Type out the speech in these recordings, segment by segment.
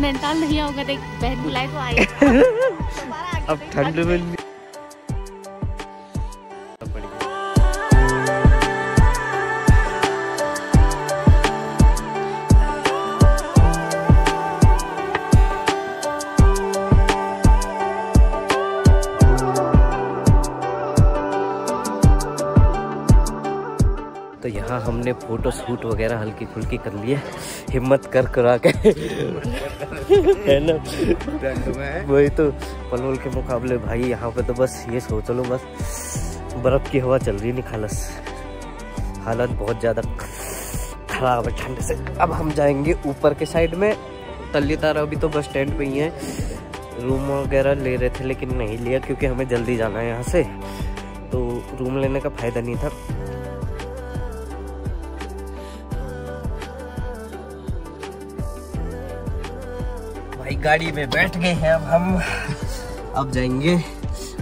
नैनीताल नहीं आओगे देख बहन बुलाए तो आई अब ठंड में तो यहाँ हमने फ़ोटो शूट वगैरह हल्की फुल्की कर लिए। हिम्मत कर करा के। है ना? वही तो। पलवल के मुकाबले भाई यहाँ पे तो बस ये सोच लो, बस बर्फ़ की हवा चल रही नहीं खालस हालत बहुत ज़्यादा खराब है ठंड से। अब हम जाएँगे ऊपर के साइड में। तल्ली तारा अभी तो बस स्टैंड पे ही है। रूम वगैरह ले रहे थे, लेकिन नहीं लिया, क्योंकि हमें जल्दी जाना है यहाँ से। तो रूम लेने का फ़ायदा नहीं था। गाड़ी में बैठ गए हैं अब हम। अब जाएँगे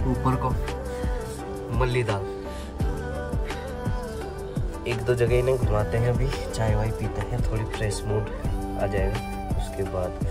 ऊपर को। मल्लीदाल एक दो जगह इन्हें घुमाते हैं अभी, चाय वाय पीते हैं, थोड़ी फ्रेश मूड आ जाएगा। उसके बाद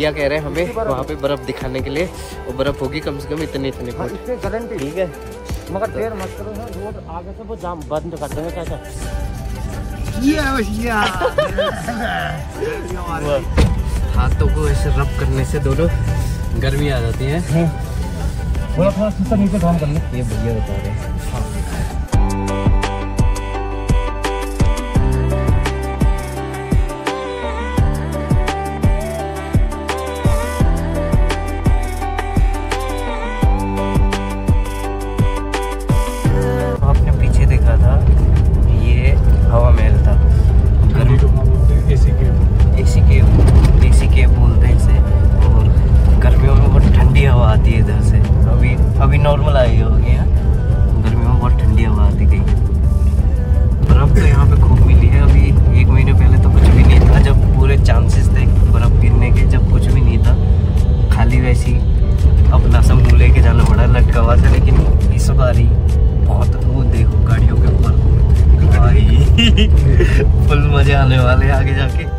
भैया कह रहे हैं हमें वहाँ पे बर्फ़ दिखाने के लिए वो बर्फ़ होगी कम से कम इतने इतने फुट। गारंटी ठीक है। मगर देर मत करो रोड आगे से वो जाम बंद कर देंगे क्या क्या हाथों को ऐसे रब करने से दोनों गर्मी आ जाती है। थोड़ा थोड़ा सिस्टम नीचे काम कर ले ये भैया बता रहे हैं। आगे जाके। तो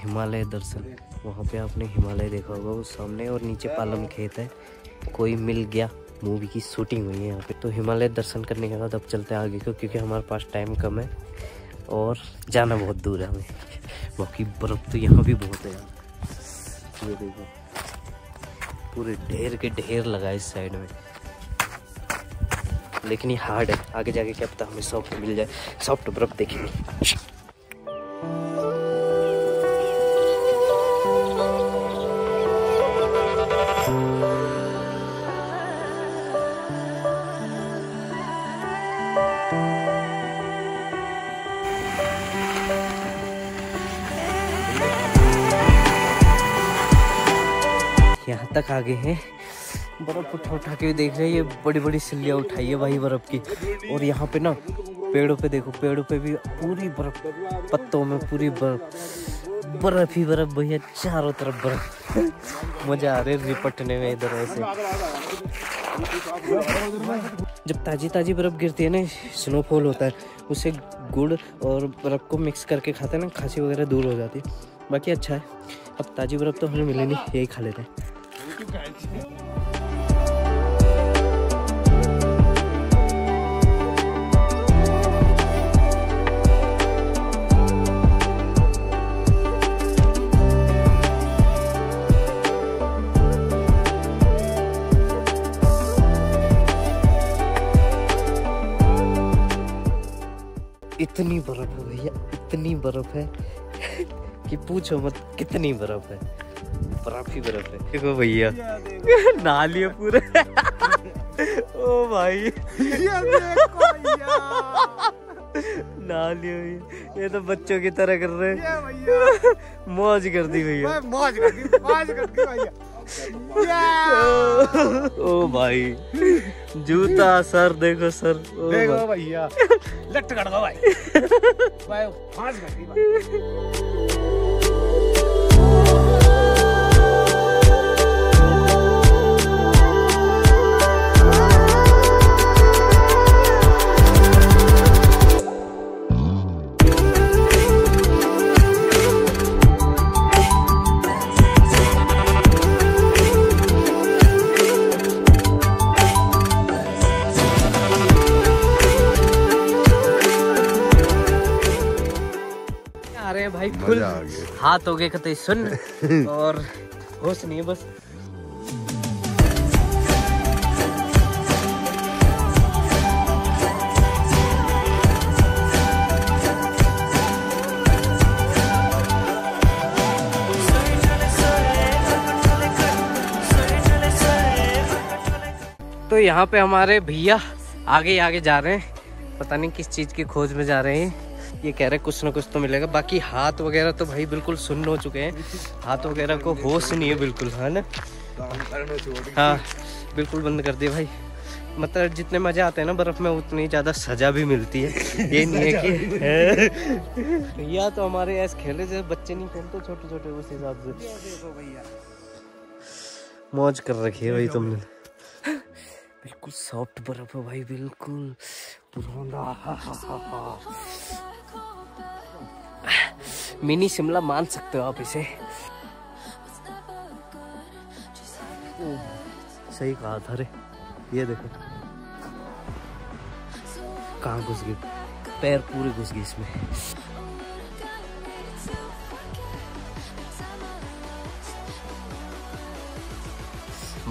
हिमालय दर्शन। वहाँ पे आपने हिमालय देखा होगा, वो सामने और नीचे पालम खेत है। कोई मिल गया। मूवी की शूटिंग हुई है यहाँ पे। तो हिमालय दर्शन करने के बाद अब चलते हैं आगे को, क्योंकि हमारे पास टाइम कम है और जाना बहुत दूर है हमें। बाकी बर्फ़ तो यहाँ भी बहुत है। ये देखो। पूरे ढेर के ढेर लगा इस साइड में। लेकिन ये हार्ड है। आगे जाके क्या पता हमें सॉफ्ट मिल जाए। सॉफ्ट बर्फ़ देखेंगे। तक आ गए हैं। बर्फ़ उठा उठा के देख रहे हैं, ये बड़ी बड़ी सिल्लियाँ उठाई है भाई बर्फ़ की। और यहाँ पे ना, पेड़ों पे देखो, पेड़ों पे भी पूरी बर्फ़, पत्तों में पूरी बर्फ़। बर्फ़ ही बर्फ़ भैया, चारों तरफ़ बर्फ़। मज़ा आ रहा है रिपटने में इधर ऐसे। जब ताजी ताजी बर्फ़ गिरती है ना स्नोफॉल होता है उससे गुड़ और बर्फ़ को मिक्स करके खाते हैं ना, खांसी वगैरह दूर हो जाती है। बाकी अच्छा है, अब ताज़ी बर्फ़ तो हमें मिले नहीं, यही खा लेते हैं। इतनी बर्फ़ है भैया इतनी बर्फ़ है कि पूछो मत कितनी बर्फ़ है। बर्फ़ ही बर्फ़ है। देखो भैया। नहा लिया पूरे। ओ भाई। नहा लिया ये तो बच्चों की तरह कर रहे हैं। मौज कर दी भैया। मौज कर दी मौज कर दी भैया। ओ भाई। जूता सर देखो सर। ओ देखो भैया। लट कर दो भाई। भाई फांस कर दी भाई। हाथ हो गए कते सुन। और होश नहीं बस। तो यहाँ पे हमारे भैया आगे आगे जा रहे हैं। पता नहीं किस चीज़ की खोज में जा रहे हैं। ये कह रहे कुछ ना कुछ तो मिलेगा। बाकी हाथ वगैरह तो भाई बिल्कुल सुन्न हो चुके हैं। हाथ वगैरह को होश नहीं है बिल्कुल है ना? हाँ बिल्कुल बंद कर दिया भाई। मतलब जितने मज़े आते हैं ना बर्फ़ में उतनी ज़्यादा सजा भी मिलती है। ये नहीं है कि भैया तो हमारे ऐसे खेले जैसे बच्चे नहीं खेलते छोटे छोटे उस हिसाब से। मौज कर रखी है भाई तुमने। बिल्कुल सॉफ्ट बर्फ़ है भाई बिल्कुल। पुराना। मिनी शिमला मान सकते हो आप इसे। सही कहा था रे ये देखो। कहाँ घुस गई? पैर पूरे घुस गए इसमें।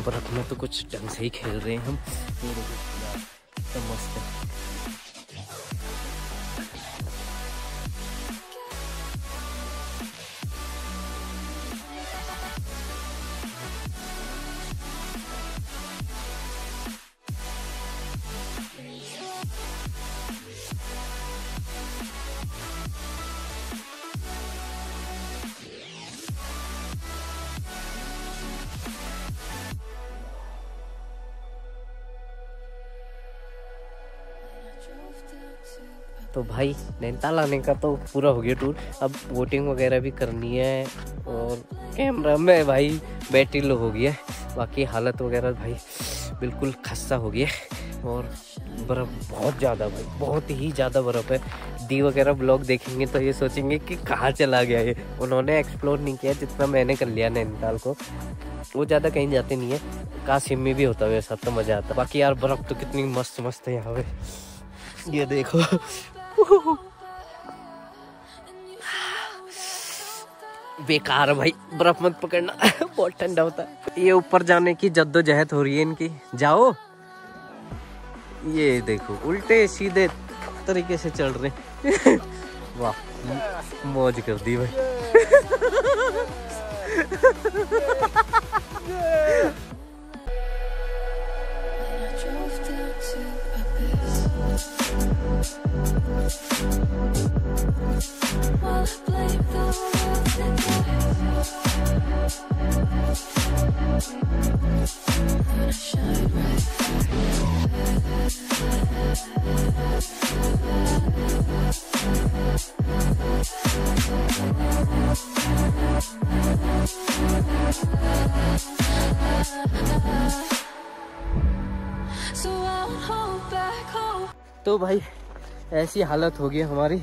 बर्फ़ में तो कुछ ढंग से ही खेल रहे हैं हम। देखो, मस्त है। तो भाई, नैनीताल आने का तो पूरा हो गया टूर अब वोटिंग वगैरह भी करनी है और कैमरा में भाई बैटरी लो हो गया बाकी हालत वगैरह भाई बिल्कुल खस्ता हो गया और बर्फ़ बहुत ज़्यादा भाई, बहुत ही ज़्यादा बर्फ़ है। दी वगैरह ब्लॉग देखेंगे तो ये सोचेंगे कि कहाँ चला गया ये। उन्होंने एक्सप्लोर नहीं किया जितना मैंने कर लिया नैनीताल को। वो ज़्यादा कहीं जाते नहीं है। काशिम में भी होता है वैसा तो मज़ा आता बाकी यार बर्फ़ तो कितनी मस्त मस्त है यहाँ पे। ये देखो बेकार भाई, बर्फ़ मत पकड़ना। बहुत ठंडा होता है। ये ऊपर जाने की जद्दोजहद हो रही है इनकी। जाओ। ये देखो, उल्टे सीधे तरीके से चल रहे वाह मौज कर दी भाई। So I won't hold back, hold तो भाई ऐसी हालत हो गई हमारी।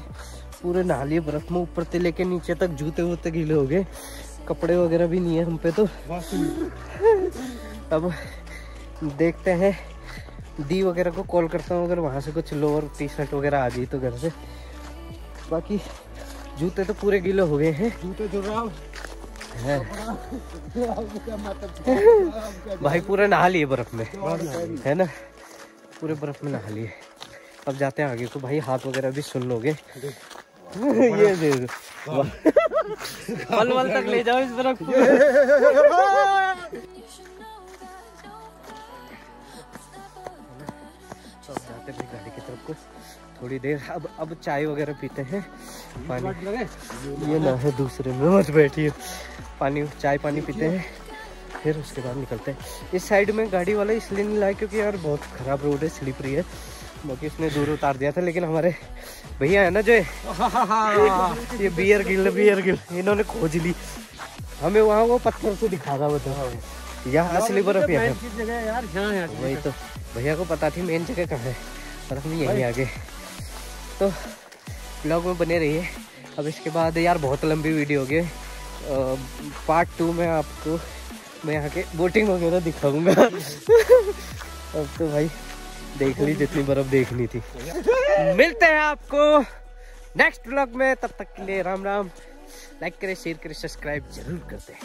पूरे नहा लिए बर्फ़ में ऊपर से लेके नीचे तक जूते वूते गीले हो गए। कपड़े वगैरह भी नहीं है हम पे तो। अब देखते हैं। दी वगैरह को कॉल करता हूँ अगर वहाँ से कुछ लोअर टी शर्ट वगैरह आ गई तो घर से। बाकी जूते तो पूरे गीले हो गए हैं। जूते हैं। भाई पूरे नहा लिए बर्फ़ में। है ना? पूरे बर्फ़ में नहा लिए अब जाते हैं आगे को भाई हाथ वगैरह भी सुन लोगे। ये दे दो। पल तक ले जाओ इस तो जाते हैं गाड़ी की तरफ़ को थोड़ी देर। अब अब चाय वगैरह पीते हैं। पानी। ये ना है दूसरे में मत बैठिए। पानी चाय पानी पीते हैं। फिर उसके बाद निकलते हैं। इस साइड में गाड़ी वाला इसलिए नहीं लाया क्योंकि यार बहुत ख़राब रोड है स्लिपरी है। बाकी इसने दूर उतार दिया था लेकिन हमारे भैया है ना जो ये बियर गिल बियर गिल इन्होंने खोज ली। हमें वहाँ वो पत्थर से दिखा रहा बताओ यहाँ असली बर्फ़ यहाँ है है वही तो। भैया को पता थी मेन जगह कहाँ है पर हम यहीं आगे। तो ब्लॉग में बने रहिए। अब इसके बाद यार बहुत लंबी वीडियो हो गई पार्ट टू में आपको मैं यहाँ के बोटिंग वगैरह दिखाऊँगा। अब तो भाई देख ली, जितनी बर्फ़ देखनी थी। मिलते हैं आपको नेक्स्ट ब्लॉग में, तब तक के लिए राम राम। लाइक करें शेयर करें सब्सक्राइब ज़रूर करते हैं।